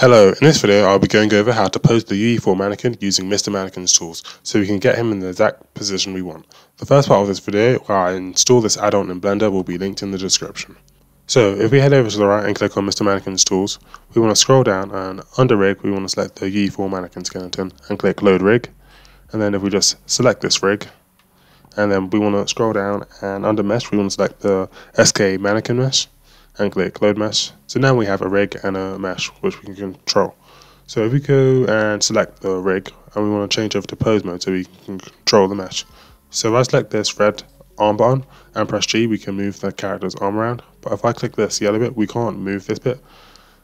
Hello, in this video I'll be going over how to pose the UE4 mannequin using Mr. Mannequin's tools so we can get him in the exact position we want. The first part of this video where I install this add-on in Blender will be linked in the description. So if we head over to the right and click on Mr. Mannequin's tools, we want to scroll down and under rig we want to select the UE4 mannequin skeleton and click load rig and then if we just select this rig and then we want to scroll down and under mesh we want to select the SK mannequin mesh and click load mesh. So now we have a rig and a mesh which we can control. So if we go and select the rig and we want to change over to pose mode so we can control the mesh. So if I select this red arm button and press G we can move the character's arm around but if I click this yellow bit we can't move this bit.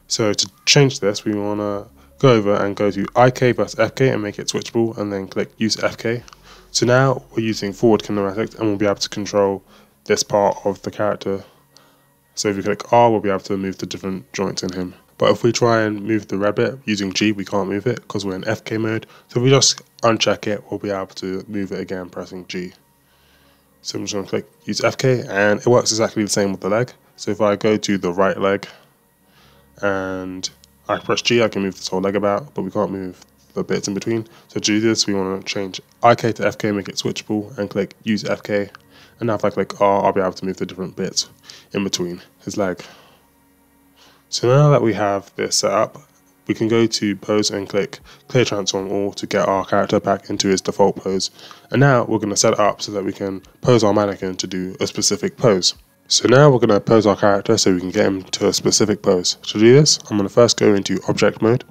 So to change this we want to go over and go to IK versus FK and make it switchable and then click use FK. So now we're using forward kinematics and we'll be able to control this part of the character so if you click R, we'll be able to move the different joints in him. But if we try and move the red bit using G, we can't move it because we're in FK mode. So if we just uncheck it, we'll be able to move it again pressing G. So I'm just going to click use FK and it works exactly the same with the leg. So if I go to the right leg and I press G, I can move this whole leg about, but we can't move the bits in between. So to do this, we want to change IK to FK, make it switchable, and click use FK and now if I click R, I'll be able to move the different bits in between his leg. So now that we have this set up, we can go to pose and click clear transform all to get our character back into his default pose. And now we're going to set it up so that we can pose our mannequin to do a specific pose. So now we're going to pose our character so we can get him to a specific pose. To do this, I'm going to first go into object mode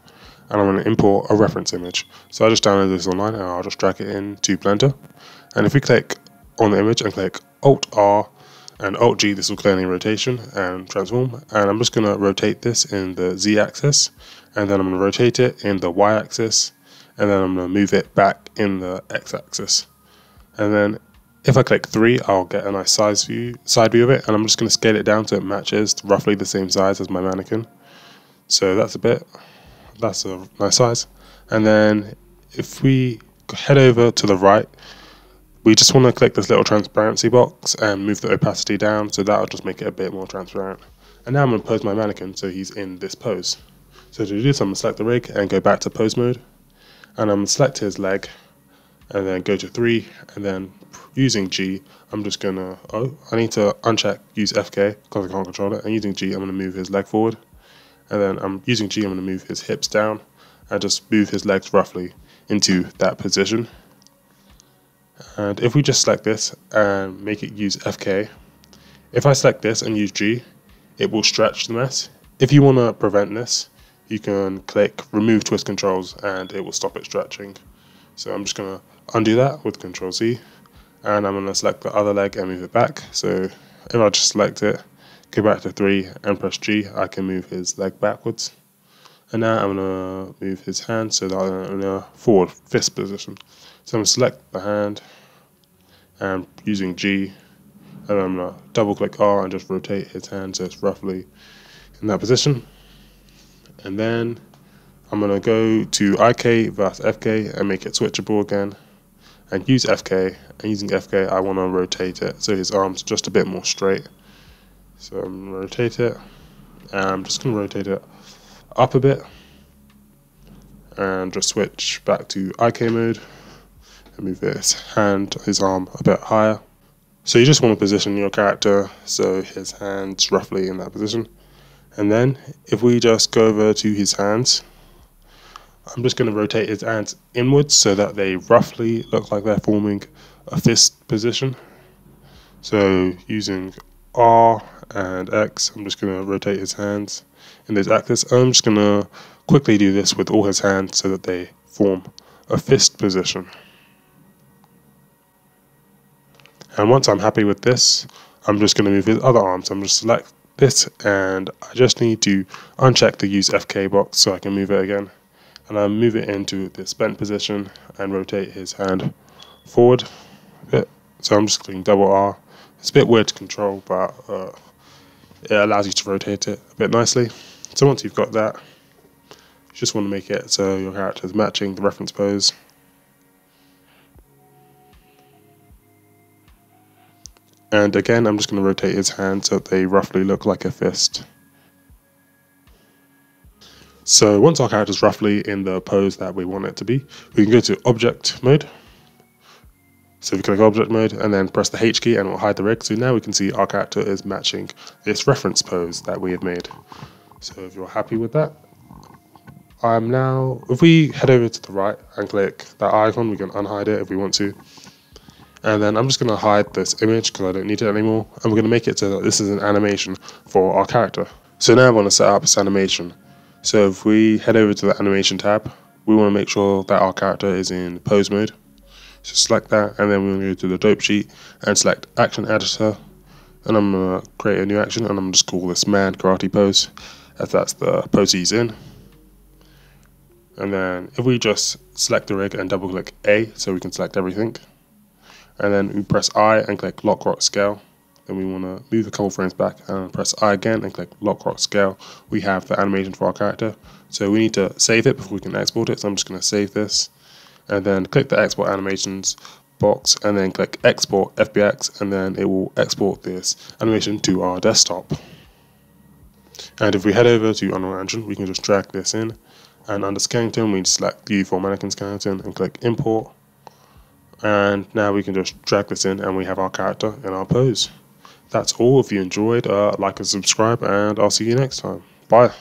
and I'm going to import a reference image. So I just downloaded this online and I'll just drag it into Blender. And if we click on the image and click Alt R and Alt G, this will clear any rotation and transform. And I'm just going to rotate this in the Z axis, and then I'm going to rotate it in the Y axis, and then I'm going to move it back in the X axis. And then if I click 3, I'll get a nice size view, side view of it, and I'm just going to scale it down so it matches roughly the same size as my mannequin. So that's a bit, that's a nice size. And then if we head over to the right, we just want to click this little transparency box and move the opacity down so that'll just make it a bit more transparent. And now I'm going to pose my mannequin so he's in this pose. So to do this I'm going to select the rig and go back to pose mode and I'm going to select his leg and then go to 3 and then using G I'm just going to, oh I need to uncheck use FK because I can't control it and using G I'm going to move his leg forward and then I'm using G I'm going to move his hips down and just move his legs roughly into that position and if we just select this and make it use FK, if I select this and use G, it will stretch the mesh. If you want to prevent this, you can click remove twist controls and it will stop it stretching. So I'm just going to undo that with Control Z and I'm going to select the other leg and move it back. So if I just select it, go back to 3 and press G, I can move his leg backwards. And now I'm going to move his hand so that I'm in a forward fist position. So I'm going to select the hand and using G and I'm going to double click R and just rotate his hand so it's roughly in that position. And then I'm going to go to IK versus FK and make it switchable again and use FK and using FK I want to rotate it so his arm's just a bit more straight. So I'm going to rotate it and I'm just going to rotate it up a bit and just switch back to IK mode and move his hand, his arm a bit higher. So you just want to position your character so his hand's roughly in that position. And then if we just go over to his hands, I'm just going to rotate his hands inwards so that they roughly look like they're forming a fist position. So using R and X, I'm just going to rotate his hands in this axis. I'm just going to quickly do this with all his hands so that they form a fist position. And once I'm happy with this, I'm just going to move his other arm. So I'm just select this and I just need to uncheck the use FK box so I can move it again. And I move it into this bent position and rotate his hand forward a bit. So I'm just clicking double R. It's a bit weird to control, but uh, it allows you to rotate it a bit nicely. So once you've got that, you just want to make it so your character is matching the reference pose. And again, I'm just going to rotate his hands so that they roughly look like a fist. So once our character is roughly in the pose that we want it to be, we can go to object mode. So if we click object mode and then press the H key and we'll hide the rig. So now we can see our character is matching this reference pose that we had made. So if you're happy with that, I'm now, if we head over to the right and click that icon, we can unhide it if we want to. And then I'm just going to hide this image because I don't need it anymore. And we're going to make it so that this is an animation for our character. So now I want to set up this animation. So if we head over to the animation tab, we want to make sure that our character is in pose mode. So select that and then we're going to go to the dope sheet and select action editor. And I'm going to create a new action and I'm just call this man karate pose as that's the pose he's in. And then if we just select the rig and double click A so we can select everything. And then we press I and click LocRotScale then we want to move a couple frames back and press I again and click LocRotScale. We have the animation for our character. So we need to save it before we can export it. So I'm just going to save this and then click the export animations box and then click export FBX and then it will export this animation to our desktop. And if we head over to Unreal Engine, we can just drag this in and under skeleton we select the for mannequin skeleton and click import and now we can just drag this in and we have our character in our pose that's all. If you enjoyed, uh, like and subscribe, and I'll see you next time. Bye.